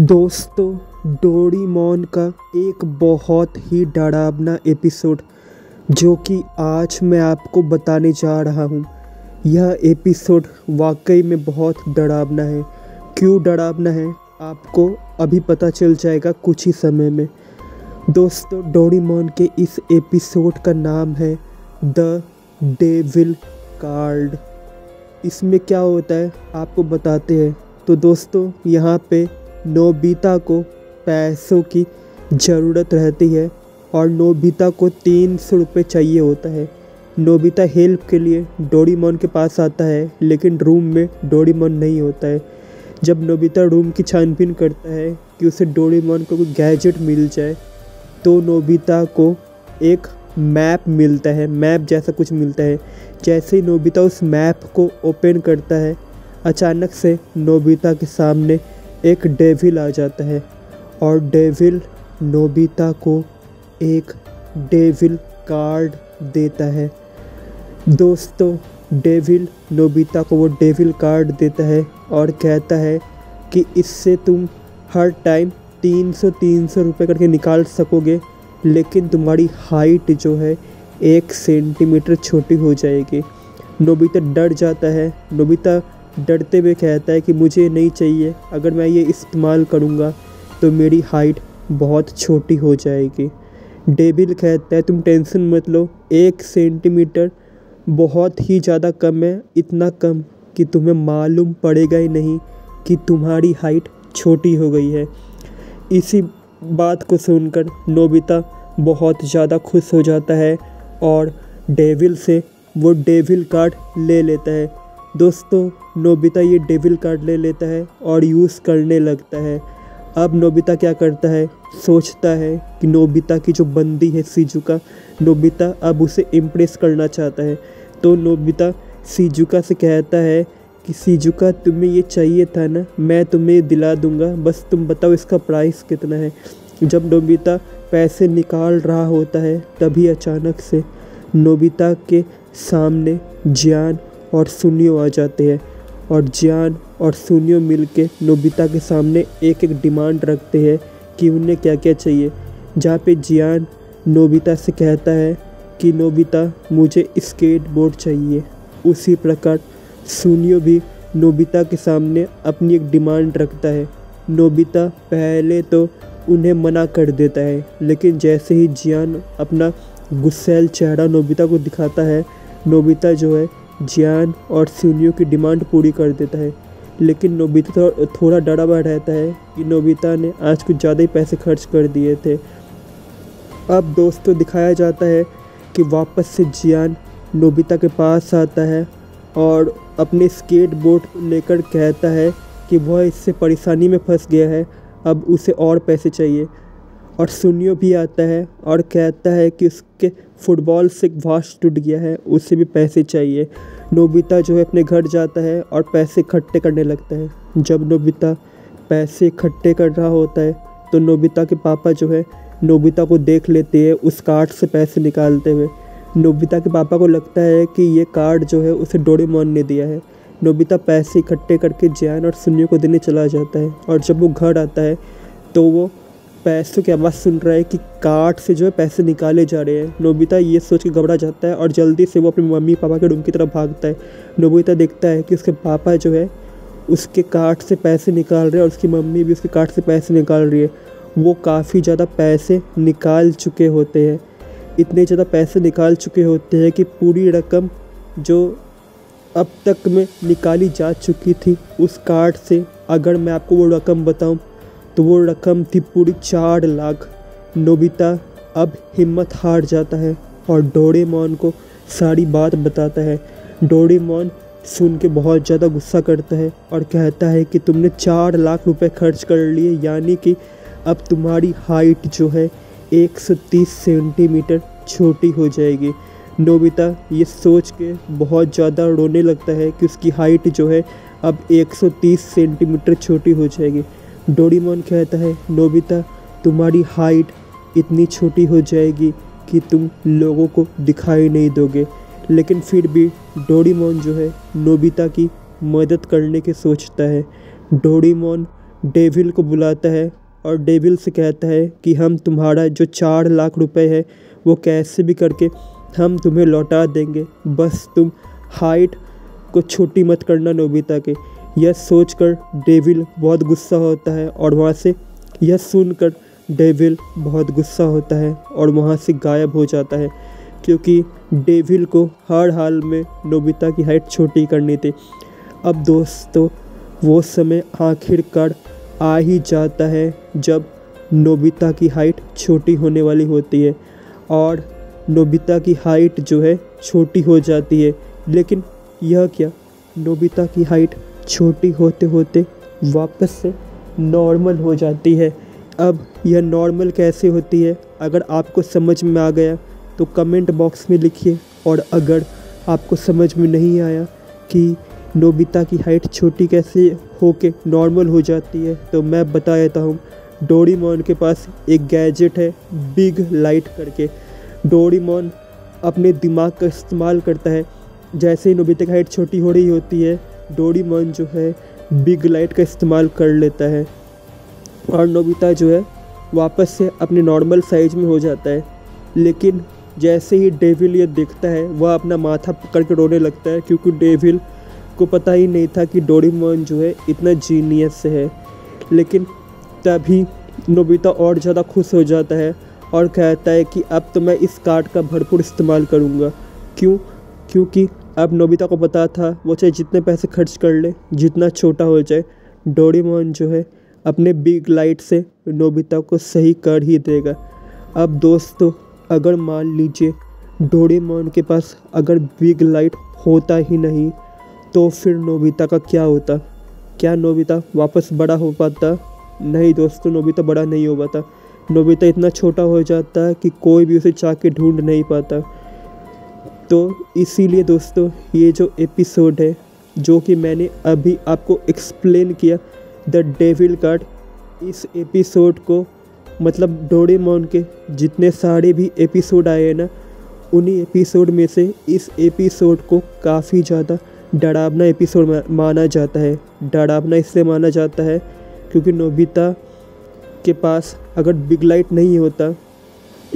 दोस्तों, डोरेमोन का एक बहुत ही डरावना एपिसोड जो कि आज मैं आपको बताने जा रहा हूँ। यह एपिसोड वाकई में बहुत डरावना है। क्यों डरावना है, आपको अभी पता चल जाएगा कुछ ही समय में। दोस्तों, डोरेमोन के इस एपिसोड का नाम है द डेविल कार्ड। इसमें क्या होता है, आपको बताते हैं। तो दोस्तों, यहाँ पे नोबिता को पैसों की ज़रूरत रहती है और नोबिता को तीन सौ रुपये चाहिए होता है। नोबिता हेल्प के लिए डोरीमोन के पास आता है, लेकिन रूम में डोरीमोन नहीं होता है। जब नोबिता रूम की छानबीन करता है कि उसे डोरीमोन को कोई गैजेट मिल जाए तो नोबिता को एक मैप मिलता है, मैप जैसा कुछ मिलता है। जैसे ही नोबिता उस मैप को ओपन करता है, अचानक से नोबिता के सामने एक डेविल आ जाता है और डेविल नोबिता को एक डेविल कार्ड देता है। दोस्तों, डेविल नोबिता को वो डेविल कार्ड देता है और कहता है कि इससे तुम हर टाइम तीन सौ तीन सौ रुपये करके निकाल सकोगे, लेकिन तुम्हारी हाइट जो है एक सेंटीमीटर छोटी हो जाएगी। नोबिता डर जाता है। नोबिता डरते हुए कहता है कि मुझे नहीं चाहिए। अगर मैं ये इस्तेमाल करूँगा तो मेरी हाइट बहुत छोटी हो जाएगी। डेविल कहता है, तुम टेंशन मत लो, एक सेंटीमीटर बहुत ही ज़्यादा कम है, इतना कम कि तुम्हें मालूम पड़ेगा ही नहीं कि तुम्हारी हाइट छोटी हो गई है। इसी बात को सुनकर नोबिता बहुत ज़्यादा खुश हो जाता है और डेविल से वो डेविल कार्ड ले लेता है। दोस्तों, नोबिता ये डेविल कार्ड ले लेता है और यूज़ करने लगता है। अब नोबिता क्या करता है? सोचता है कि नोबिता की जो बंदी है सीजुका नोबिता अब उसे इम्प्रेस करना चाहता है। तो नोबिता सीजुका से कहता है कि सीजुका तुम्हें ये चाहिए था ना? मैं तुम्हें दिला दूँगा। बस तुम बताओ इसका प्राइस कितना है? जब नोबिता पैसे निकाल रहा होता है, तभी अचानक से नोबिता के सामने जियान और सुनियो आ जाते हैं और जियान और सुनियो मिल के नोबिता के सामने एक एक डिमांड रखते हैं कि उन्हें क्या क्या चाहिए। जहाँ पे जियान नोबिता से कहता है कि, नोबिता, मुझे स्केट बोर्ड चाहिए। उसी प्रकार सुनियो भी नोबिता के सामने अपनी एक डिमांड रखता है। नोबिता पहले तो उन्हें मना कर देता है, लेकिन जैसे ही जियान अपना गुस्सैल चेहरा नोबिता को दिखाता है, नोबिता जो है जियान और सुनियो की डिमांड पूरी कर देता है। लेकिन नोबिता तो थोड़ा डरा हुआ रहता है कि नोबिता ने आज कुछ ज़्यादा ही पैसे खर्च कर दिए थे। अब दोस्तों दिखाया जाता है कि वापस से जियान नोबिता के पास आता है और अपने स्केट बोर्ड लेकर कहता है कि वह इससे परेशानी में फंस गया है, अब उसे और पैसे चाहिए। और सुनियो भी आता है और कहता है कि उसके फुटबॉल से वाश टूट गया है, उसे भी पैसे चाहिए। नोबिता जो है अपने घर जाता है और पैसे इकट्ठे करने लगता है। जब नोबिता पैसे इकट्ठे कर रहा होता है तो नोबिता के पापा जो है, नोबिता को देख लेते हैं उस कार्ड से पैसे निकालते हुए। नोबिता के पापा को लगता है कि ये कार्ड जो है, उसे डोरेमोन ने दिया है। नोबिता पैसे इकट्ठे करके जैन और सुनियो को देने चला जाता है और जब वो घर आता है तो वो पैसों की आवाज़ सुन रहा है कि कार्ड से जो है पैसे निकाले जा रहे हैं। नोबिता ये सोच के घबरा जाता है और जल्दी से वो अपने मम्मी पापा के रूम की तरफ़ भागता है। नोबिता देखता है कि उसके पापा जो है उसके कार्ड से पैसे निकाल रहे हैं और उसकी मम्मी भी उसके कार्ड से पैसे निकाल रही है। वो काफ़ी ज़्यादा पैसे निकाल चुके होते हैं। इतने ज़्यादा पैसे निकाल चुके होते हैं कि पूरी रकम जो अब तक में निकाली जा चुकी थी, उस कार्ड से। अगर मैं आपको वो रकम बताऊँ तो वो रकम थी पूरी चार लाख नोबिता अब हिम्मत हार जाता है और डोरेमोन को सारी बात बताता है। डोरेमोन सुन के बहुत ज़्यादा गुस्सा करता है और कहता है कि तुमने चार लाख रुपए खर्च कर लिए, यानी कि अब तुम्हारी हाइट जो है 130 सेंटीमीटर छोटी हो जाएगी। नोबिता ये सोच के बहुत ज़्यादा रोने लगता है कि उसकी हाइट जो है अब 130 सेंटीमीटर छोटी हो जाएगी। डोरीमोन कहता है, नोबिता, तुम्हारी हाइट इतनी छोटी हो जाएगी कि तुम लोगों को दिखाई नहीं दोगे। लेकिन फिर भी डोरीमोन जो है, नोबिता की मदद करने की सोचता है। डोरीमोन डेविल को बुलाता है और डेविल से कहता है कि हम तुम्हारा जो चार लाख रुपए है, वो कैसे भी करके हम तुम्हें लौटा देंगे। बस तुम हाइट को छोटी मत करना नोबिता के। यह सोचकर डेविल बहुत गुस्सा होता है और वहाँ से यह सुनकर डेविल बहुत गुस्सा होता है और वहाँ से गायब हो जाता है, क्योंकि डेविल को हर हाल में नोबिता की हाइट छोटी करनी थी। अब दोस्तों, वो समय आखिरकार आ ही जाता है जब नोबिता की हाइट छोटी होने वाली होती है और नोबिता की हाइट जो है छोटी हो जाती है। लेकिन यह क्या? नोबिता की हाइट छोटी होते होते वापस से नॉर्मल हो जाती है। अब यह नॉर्मल कैसे होती है? अगर आपको समझ में आ गया तो कमेंट बॉक्स में लिखिए। और अगर आपको समझ में नहीं आया कि नोबिता की हाइट छोटी कैसे होके नॉर्मल हो जाती है तो मैं बता देता हूँ। डोरीमोन के पास एक गैजेट है बिग लाइट करके। डोरीमोन अपने दिमाग का इस्तेमाल करता है। जैसे ही नोबिता की हाइट छोटी हो रही होती है डोरीमोन जो है, बिग लाइट का इस्तेमाल कर लेता है। और नोबिता जो है, वापस से अपने नॉर्मल साइज़ में हो जाता है। लेकिन जैसे ही डेविल ये देखता है, वह अपना माथा पकड़ के रोने लगता है, क्योंकि डेविल को पता ही नहीं था कि डोरीमोन जो है, इतना जीनियस है। लेकिन तभी नोबिता और ज़्यादा खुश हो जाता है और कहता है कि अब तो मैं इस कार्ड का भरपूर इस्तेमाल करूँगा। क्यों? क्योंकि अब नोबिता को पता था, वो चाहे जितने पैसे खर्च कर ले, जितना छोटा हो जाए, डोरीमोन जो है, अपने बिग लाइट से नोबिता को सही कर ही देगा। अब दोस्तों, अगर मान लीजिए, डोरेमोन के पास अगर बिग लाइट होता ही नहीं तो फिर नोबिता का क्या होता? क्या नोबिता वापस बड़ा हो पाता? नहीं दोस्तों, नोबिता बड़ा नहीं हो पाता। नोबिता इतना छोटा हो जाता है कि कोई भी उसे चाह के ढूंढ नहीं पाता। तो इसीलिए दोस्तों, ये जो एपिसोड है, जो कि मैंने अभी आपको एक्सप्लेन किया द डेविल कार्ड इस एपिसोड को मतलब डोरेमोन के जितने सारे भी एपिसोड आए हैं ना, उन्हीं एपिसोड में से इस एपिसोड को काफ़ी ज़्यादा डरावना एपिसोड माना जाता है। डरावना इससे माना जाता है, क्योंकि नोबिता के पास अगर बिग लाइट नहीं होता,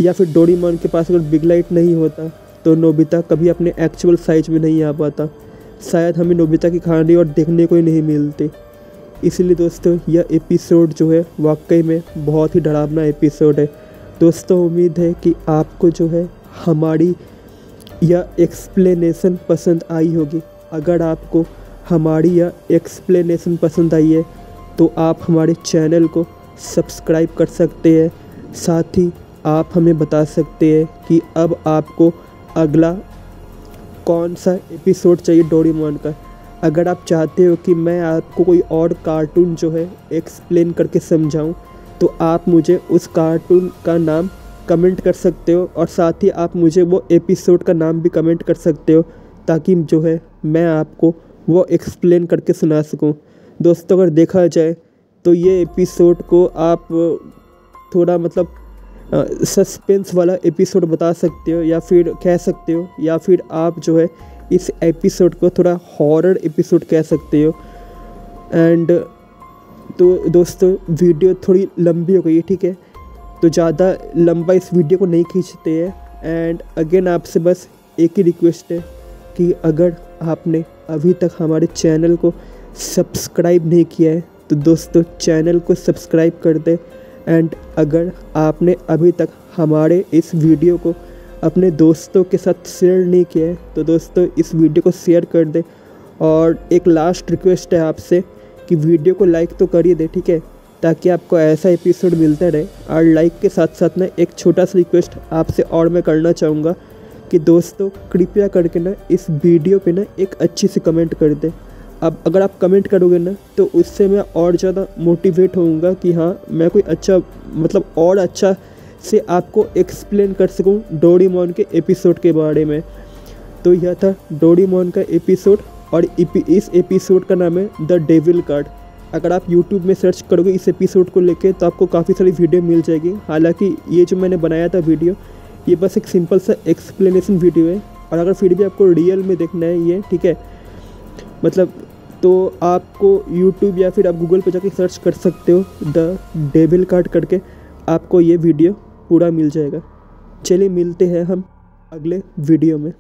या फिर डोरीमोन के पास अगर बिग लाइट नहीं होता तो नोबिता कभी अपने एक्चुअल साइज़ में नहीं आ पाता। शायद हमें नोबिता की कहानी और देखने को ही नहीं मिलती। इसलिए दोस्तों, यह एपिसोड जो है, वाकई में बहुत ही डरावना एपिसोड है। दोस्तों, उम्मीद है कि आपको जो है, हमारी यह एक्सप्लेनेशन पसंद आई होगी। अगर आपको हमारी यह एक्सप्लेनेशन पसंद आई है तो आप हमारे चैनल को सब्सक्राइब कर सकते हैं। साथ ही आप हमें बता सकते हैं कि अब आपको अगला कौन सा एपिसोड चाहिए डोरीमोन का? अगर आप चाहते हो कि मैं आपको कोई और कार्टून जो है एक्सप्लेन करके समझाऊं तो आप मुझे उस कार्टून का नाम कमेंट कर सकते हो और साथ ही आप मुझे वो एपिसोड का नाम भी कमेंट कर सकते हो ताकि जो है मैं आपको वो एक्सप्लेन करके सुना सकूँ। दोस्तों, अगर देखा जाए तो ये एपिसोड को आप थोड़ा मतलब सस्पेंस वाला एपिसोड बता सकते हो या फिर कह सकते हो या फिर आप जो है इस एपिसोड को थोड़ा हॉरर एपिसोड कह सकते हो। एंड तो दोस्तों, वीडियो थोड़ी लंबी हो गई है, ठीक है? तो ज़्यादा लंबा इस वीडियो को नहीं खींचते हैं। एंड अगेन आपसे बस एक ही रिक्वेस्ट है कि अगर आपने अभी तक हमारे चैनल को सब्सक्राइब नहीं किया है तो दोस्तों, चैनल को सब्सक्राइब कर दें। एंड अगर आपने अभी तक हमारे इस वीडियो को अपने दोस्तों के साथ शेयर नहीं किया है तो दोस्तों इस वीडियो को शेयर कर दें। और एक लास्ट रिक्वेस्ट है आपसे कि वीडियो को लाइक तो करिए दे, ठीक है? ताकि आपको ऐसा एपिसोड मिलता रहे। और लाइक के साथ साथ ना एक छोटा सा रिक्वेस्ट आपसे और मैं करना चाहूँगा कि दोस्तों, कृपया करके ना इस वीडियो पे ना एक अच्छी सी कमेंट कर दें। अब अगर आप कमेंट करोगे ना तो उससे मैं और ज़्यादा मोटिवेट होऊँगा कि हाँ मैं कोई अच्छा मतलब और अच्छा से आपको एक्सप्लेन कर सकूँ डोरीमोन के एपिसोड के बारे में। तो यह था डोरीमोन का एपिसोड और इस एपिसोड का नाम है द डेविल कार्ड अगर आप यूट्यूब में सर्च करोगे इस एपिसोड को लेके तो आपको काफ़ी सारी वीडियो मिल जाएगी। हालाँकि ये जो मैंने बनाया था वीडियो ये बस एक सिंपल सा एक्सप्लेनेशन वीडियो है। और अगर फिर भी आपको रियल में देखना है ये, ठीक है? मतलब तो आपको यूट्यूब या फिर आप गूगल पर जाके सर्च कर सकते हो द डेविल कार्ड करके। आपको ये वीडियो पूरा मिल जाएगा। चलिए मिलते हैं हम अगले वीडियो में।